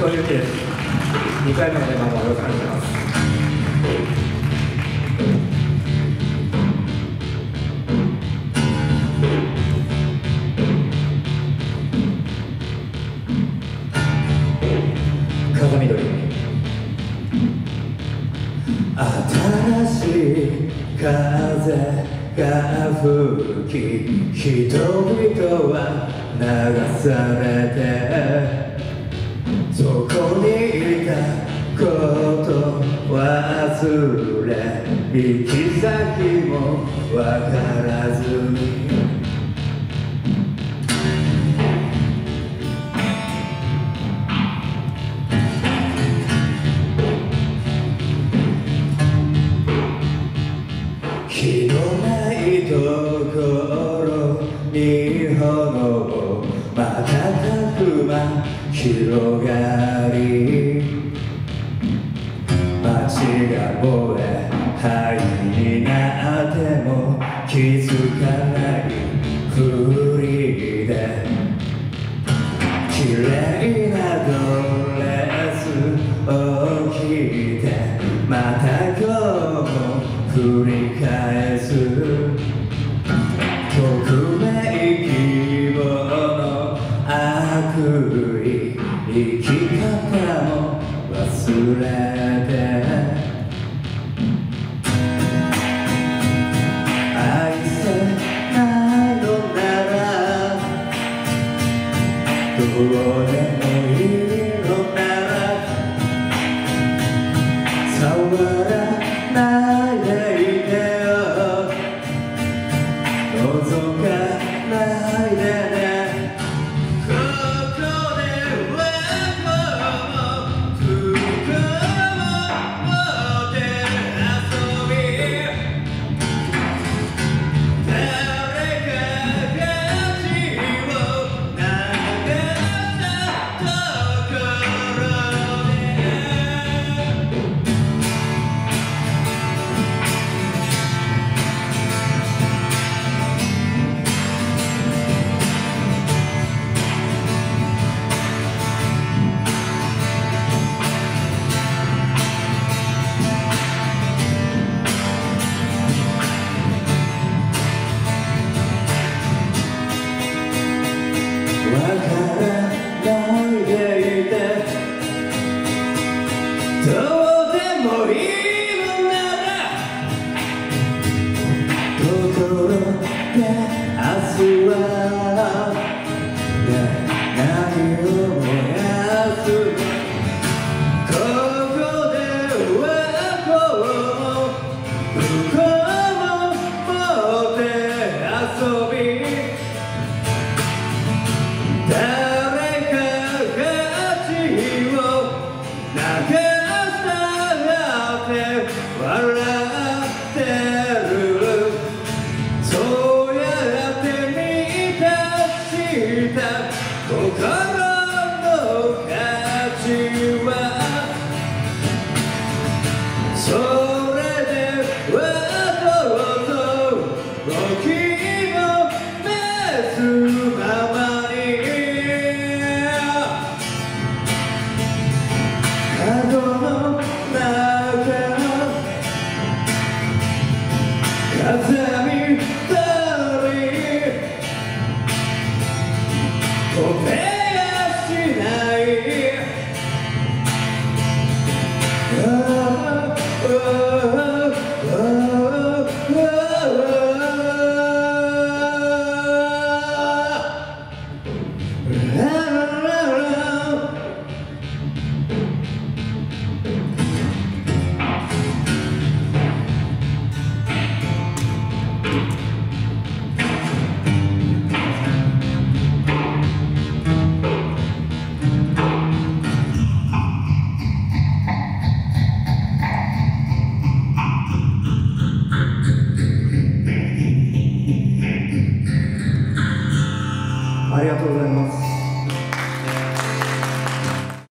藤由紀です2回目の出番もよくお願いします新しい風が吹き人々は流されて。そこにいたこと忘れ行き先もわからず。に火のないところに炎を瞬く間広がり街が燃え灰になっても気づかないふりで綺麗なドレスを着てまた今日も繰り返す。生き方も忘れてた。心の味は。Oh, oh. ありがとうございます。